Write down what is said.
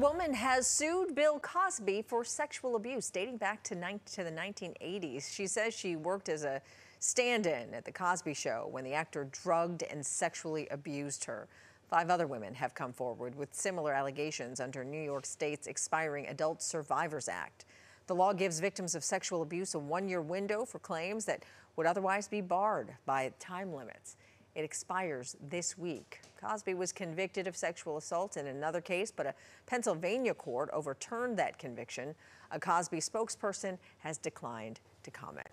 woman has sued Bill Cosby for sexual abuse dating back to, to the 1980s. She says she worked as a stand in at The Cosby Show when the actor drugged and sexually abused her. Five other women have come forward with similar allegations under New York State's expiring Adult Survivors Act. The law gives victims of sexual abuse a one year window for claims that would otherwise be barred by time limits. It expires this week. Cosby was convicted of sexual assault in another case, but a Pennsylvania court overturned that conviction. A Cosby spokesperson has declined to comment.